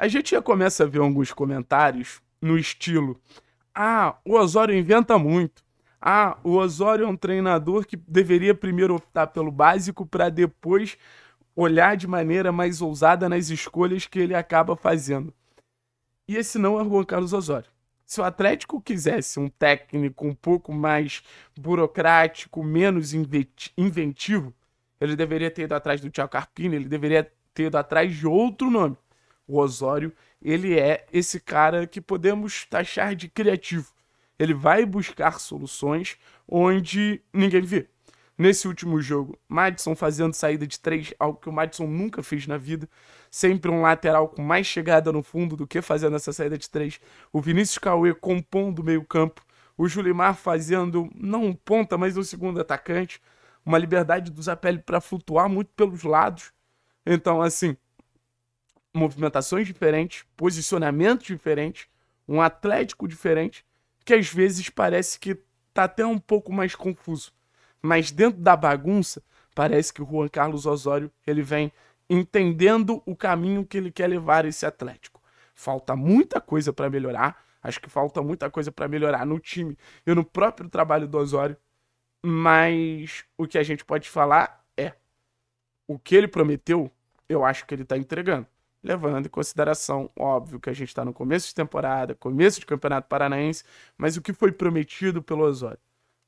A gente já começa a ver alguns comentários no estilo: ah, o Osório inventa muito. Ah, o Osório é um treinador que deveria primeiro optar pelo básico para depois olhar de maneira mais ousada nas escolhas que ele acaba fazendo. E esse não é o Juan Carlos Osório. Se o Atlético quisesse um técnico um pouco mais burocrático, menos inventivo, ele deveria ter ido atrás do Thiago Carpini, ele deveria ter ido atrás de outro nome. O Osório, ele é esse cara que podemos taxar de criativo. Ele vai buscar soluções onde ninguém vê. Nesse último jogo, Madison fazendo saída de três, algo que o Madison nunca fez na vida. Sempre um lateral com mais chegada no fundo do que fazendo essa saída de três. O Vinícius Cauê compondo o meio-campo. O Julimar fazendo, não um ponta, mas um segundo atacante. Uma liberdade do Zapelli para flutuar muito pelos lados. Então, assim, movimentações diferentes, posicionamentos diferentes, um Atlético diferente, que às vezes parece que tá até um pouco mais confuso mas dentro da bagunça, parece que o Juan Carlos Osório ele vem entendendo o caminho que ele quer levar esse Atlético. Falta muita coisa para melhorar, acho que falta muita coisa para melhorar no time e no próprio trabalho do Osório, mas o que a gente pode falar é o que ele prometeu, eu acho que ele está entregando. Levando em consideração, óbvio, que a gente está no começo de temporada, começo de campeonato paranaense, mas o que foi prometido pelo Osório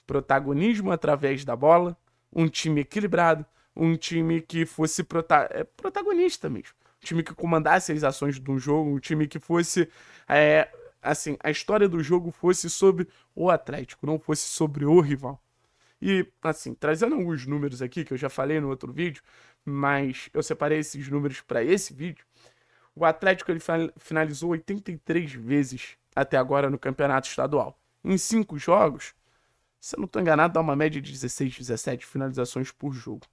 protagonismo através da bola, um time equilibrado, um time que fosse prota é, protagonista mesmo. Um time que comandasse as ações do jogo, um time que fosse. É, assim, a história do jogo fosse sobre o Atlético, não fosse sobre o rival. E, assim, trazendo alguns números aqui que eu já falei no outro vídeo, mas eu separei esses números para esse vídeo. O Atlético ele finalizou 83 vezes até agora no campeonato estadual. Em cinco jogos, se eu não estou enganado, dá uma média de 16, 17 finalizações por jogo.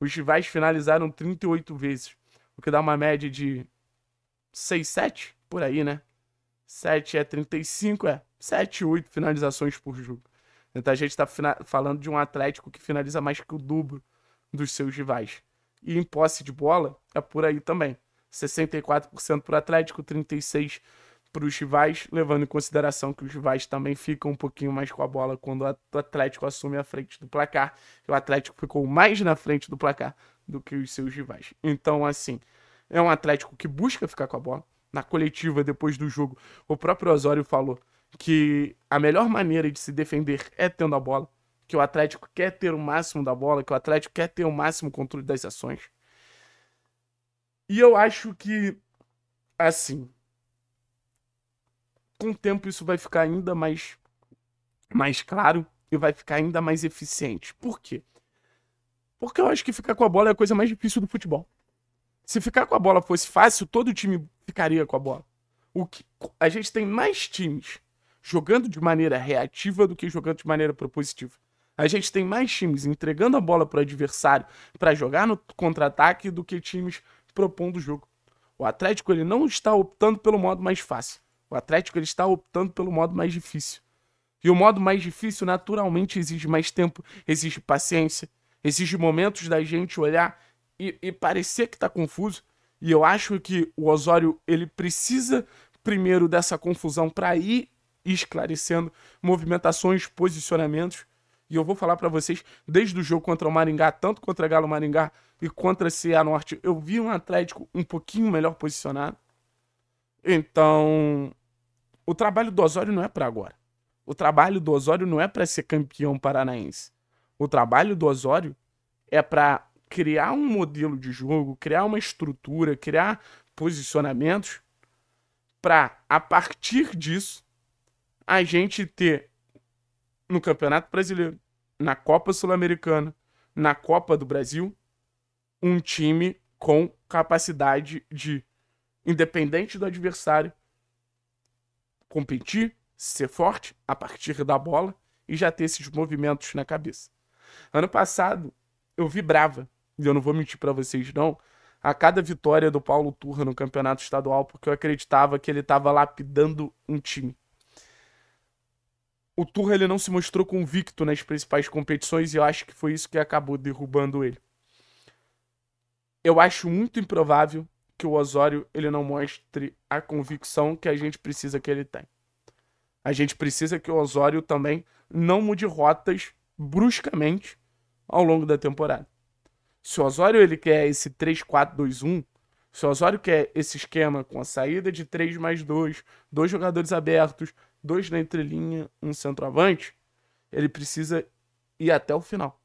Os rivais finalizaram 38 vezes, o que dá uma média de 6, 7 por aí, né? 7 é 35, é 7, 8 finalizações por jogo. Então a gente está falando de um Atlético que finaliza mais que o dobro dos seus rivais. E em posse de bola, é por aí também. 64% para o Atlético, 36% para os rivais, levando em consideração que os rivais também ficam um pouquinho mais com a bola quando o Atlético assume a frente do placar. o Atlético ficou mais na frente do placar do que os seus rivais. Então, assim, é um Atlético que busca ficar com a bola. Na coletiva, depois do jogo, o próprio Osório falou que a melhor maneira de se defender é tendo a bola, que o Atlético quer ter o máximo da bola, que o Atlético quer ter o máximo controle das ações. E eu acho que, assim, com o tempo isso vai ficar ainda mais, mais claro e vai ficar ainda mais eficiente. Por quê? Porque eu acho que ficar com a bola é a coisa mais difícil do futebol. Se ficar com a bola fosse fácil, todo time ficaria com a bola. O que, a gente tem mais times jogando de maneira reativa do que jogando de maneira propositiva. A gente tem mais times entregando a bola para o adversário para jogar no contra-ataque do que times propondo o jogo. O Atlético ele não está optando pelo modo mais fácil. O Atlético ele está optando pelo modo mais difícil. E o modo mais difícil naturalmente exige mais tempo, exige paciência, exige momentos da gente olhar e, e parecer que está confuso. E eu acho que o Osório ele precisa primeiro dessa confusão para ir esclarecendo movimentações, posicionamentos. E eu vou falar para vocês, desde o jogo contra o Maringá, tanto contra Galo Maringá e contra CA Norte, eu vi um Atlético um pouquinho melhor posicionado. Então, o trabalho do Osório não é para agora. O trabalho do Osório não é para ser campeão paranaense. O trabalho do Osório é para criar um modelo de jogo, criar uma estrutura, criar posicionamentos para a partir disso a gente ter no Campeonato Brasileiro, na Copa Sul-Americana, na Copa do Brasil, um time com capacidade de independente do adversário, competir, ser forte a partir da bola e já ter esses movimentos na cabeça. Ano passado, eu vibrava, e eu não vou mentir para vocês não, a cada vitória do Paulo Turra no campeonato estadual, porque eu acreditava que ele estava lapidando um time. O Turra ele não se mostrou convicto nas principais competições e eu acho que foi isso que acabou derrubando ele. Eu acho muito improvável que o Osório ele não mostre a convicção que a gente precisa que ele tenha. A gente precisa que o Osório também não mude rotas bruscamente ao longo da temporada. Se o Osório ele quer esse 3-4-2-1, se o Osório quer esse esquema com a saída de 3 mais 2, dois jogadores abertos, dois na entrelinha, um centroavante, ele precisa ir até o final.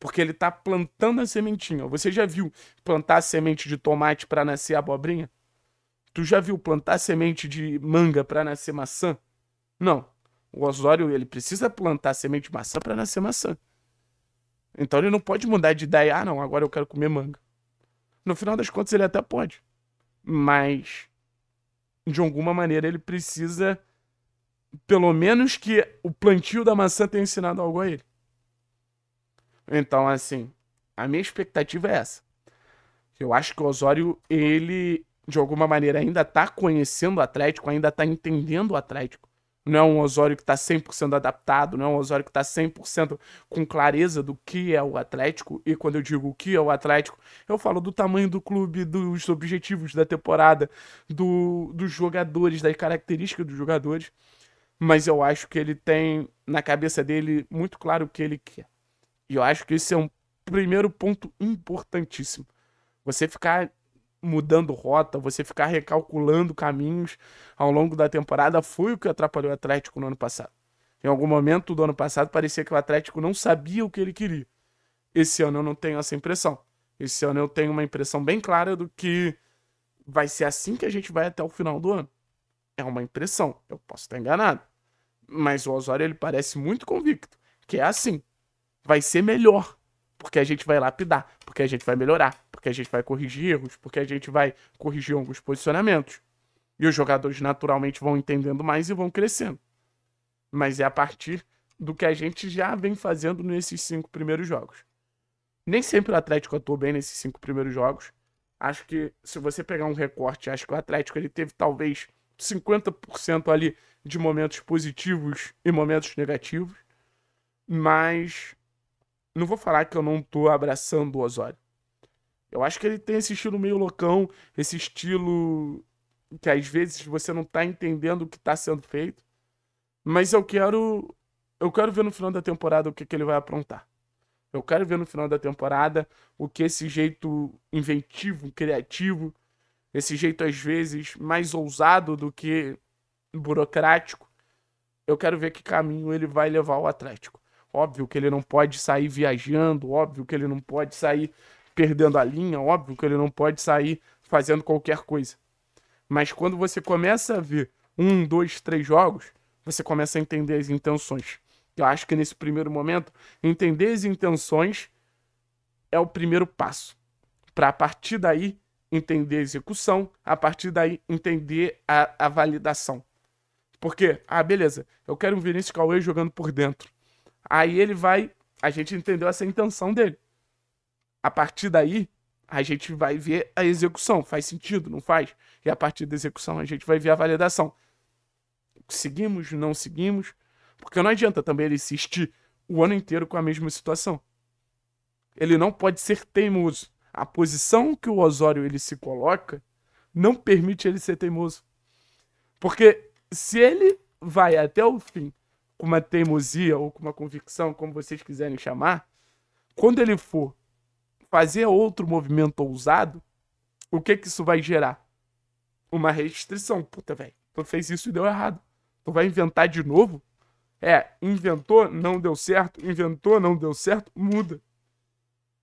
Porque ele tá plantando a sementinha. Você já viu plantar a semente de tomate para nascer abobrinha? Tu já viu plantar semente de manga para nascer maçã? Não. O Osório, ele precisa plantar semente de maçã para nascer maçã. Então ele não pode mudar de ideia. Ah, não, agora eu quero comer manga. No final das contas, ele até pode. Mas, de alguma maneira, ele precisa, pelo menos, que o plantio da maçã tenha ensinado algo a ele. Então, assim, a minha expectativa é essa. Eu acho que o Osório, ele, de alguma maneira, ainda tá conhecendo o Atlético, ainda tá entendendo o Atlético. Não é um Osório que está 100% adaptado, não é um Osório que está 100% com clareza do que é o Atlético. E quando eu digo o que é o Atlético, eu falo do tamanho do clube, dos objetivos da temporada, do, dos jogadores, das características dos jogadores. Mas eu acho que ele tem na cabeça dele muito claro o que ele quer. E eu acho que esse é um primeiro ponto importantíssimo. Você ficar mudando rota, você ficar recalculando caminhos ao longo da temporada foi o que atrapalhou o Atlético no ano passado. Em algum momento do ano passado parecia que o Atlético não sabia o que ele queria. Esse ano eu não tenho essa impressão. Esse ano eu tenho uma impressão bem clara do que vai ser assim que a gente vai até o final do ano. É uma impressão, eu posso estar enganado. Mas o Osório ele parece muito convicto que é assim. Vai ser melhor porque a gente vai lapidar, porque a gente vai melhorar, porque a gente vai corrigir erros, porque a gente vai corrigir alguns posicionamentos. E os jogadores naturalmente vão entendendo mais e vão crescendo. Mas é a partir do que a gente já vem fazendo nesses cinco primeiros jogos. Nem sempre o Atlético atuou bem nesses cinco primeiros jogos. Acho que se você pegar um recorte, acho que o Atlético ele teve talvez 50% ali de momentos positivos e momentos negativos. Mas não vou falar que eu não tô abraçando o Osório. Eu acho que ele tem esse estilo meio loucão, esse estilo que às vezes você não tá entendendo o que tá sendo feito. Mas eu quero eu quero ver no final da temporada o que, que ele vai aprontar. Eu quero ver no final da temporada o que esse jeito inventivo, criativo, esse jeito às vezes mais ousado do que burocrático. Eu quero ver que caminho ele vai levar o Atlético. Óbvio que ele não pode sair viajando, óbvio que ele não pode sair perdendo a linha, óbvio que ele não pode sair fazendo qualquer coisa. Mas quando você começa a ver um, dois, três jogos, você começa a entender as intenções. Eu acho que nesse primeiro momento, entender as intenções é o primeiro passo. Para a partir daí entender a execução, a partir daí entender a, a validação. Porque, ah, beleza, eu quero um Vinícius Cauê jogando por dentro. Aí ele vai. A gente entendeu essa intenção dele. A partir daí, a gente vai ver a execução. Faz sentido, não faz? E a partir da execução, a gente vai ver a validação. Seguimos, não seguimos. Porque não adianta também ele insistir o ano inteiro com a mesma situação. Ele não pode ser teimoso. A posição que o Osório ele se coloca não permite ele ser teimoso. Porque se ele vai até o fim com uma teimosia ou com uma convicção, como vocês quiserem chamar, quando ele for fazer outro movimento ousado, o que que isso vai gerar? Uma restrição. Puta, velho, tu fez isso e deu errado. Tu vai inventar de novo? É, inventou, não deu certo, inventou, não deu certo, muda.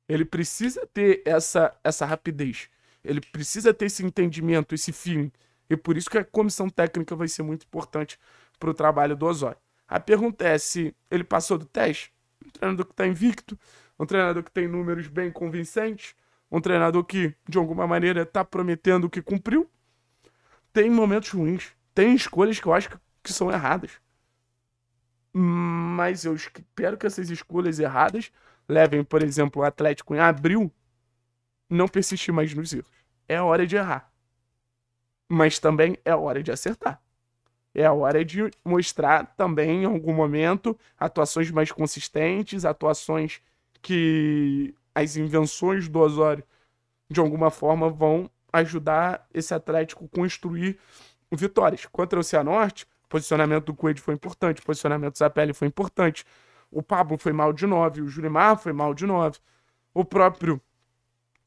Ele precisa ter essa, essa rapidez. Ele precisa ter esse entendimento, esse feeling. E por isso que a comissão técnica vai ser muito importante para o trabalho do Osório. A pergunta é se ele passou do teste. Um treinador que está invicto, um treinador que tem números bem convincentes, um treinador que, de alguma maneira, está prometendo o que cumpriu. Tem momentos ruins, tem escolhas que eu acho que são erradas. Mas eu espero que essas escolhas erradas levem, por exemplo, o Atlético em abril não persistir mais nos erros. É hora de errar. Mas também é hora de acertar é hora de mostrar também, em algum momento, atuações mais consistentes, atuações que as invenções do Osório, de alguma forma, vão ajudar esse Atlético a construir vitórias. Contra o Cianorte, posicionamento do Coelho foi importante, posicionamento do Zapelli foi importante. O Pablo foi mal de 9, o Jurimar foi mal de 9. O próprio.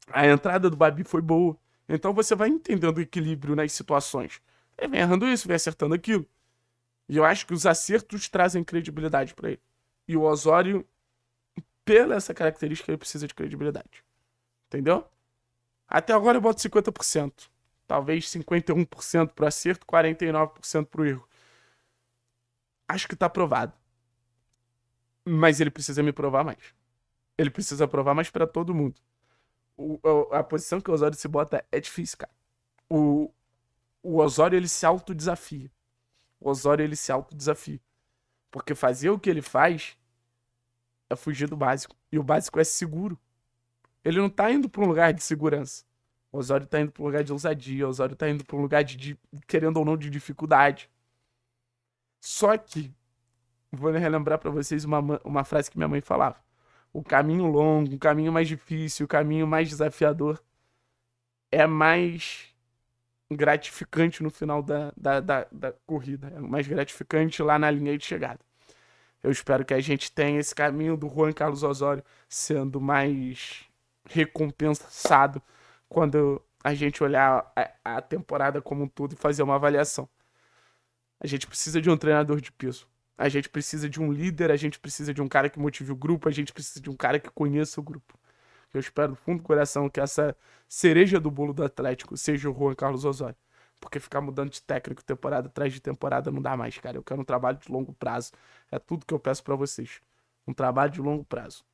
A entrada do Babi foi boa. Então você vai entendendo o equilíbrio nas situações. Ele vem errando isso, vem acertando aquilo. E eu acho que os acertos trazem credibilidade para ele. E o Osório, pela essa característica, ele precisa de credibilidade. Entendeu? Até agora eu boto 50%. Talvez 51% pro acerto, 49% pro erro. Acho que tá aprovado. Mas ele precisa me provar mais. Ele precisa provar mais para todo mundo. O, a posição que o Osório se bota é difícil, cara. O, o Osório ele se autodesafia. O Osório ele se autodesafia. Porque fazer o que ele faz é fugir do básico. E o básico é seguro. Ele não tá indo para um lugar de segurança. O Osório tá indo para um lugar de ousadia. O Osório tá indo para um lugar de, de, querendo ou não, de dificuldade. Só que, vou relembrar para vocês uma, uma frase que minha mãe falava. O caminho longo, o caminho mais difícil, o caminho mais desafiador é mais gratificante no final da, da, da, da corrida. É mais gratificante lá na linha de chegada. Eu espero que a gente tenha esse caminho do Juan Carlos Osório sendo mais recompensado quando a gente olhar a, a, temporada como um todo e fazer uma avaliação. A gente precisa de um treinador de peso. A gente precisa de um líder, a gente precisa de um cara que motive o grupo, a gente precisa de um cara que conheça o grupo. Eu espero do fundo do coração que essa cereja do bolo do Atlético seja o Juan Carlos Osório. Porque ficar mudando de técnico temporada atrás de temporada não dá mais, cara. Eu quero um trabalho de longo prazo. É tudo que eu peço para vocês. Um trabalho de longo prazo.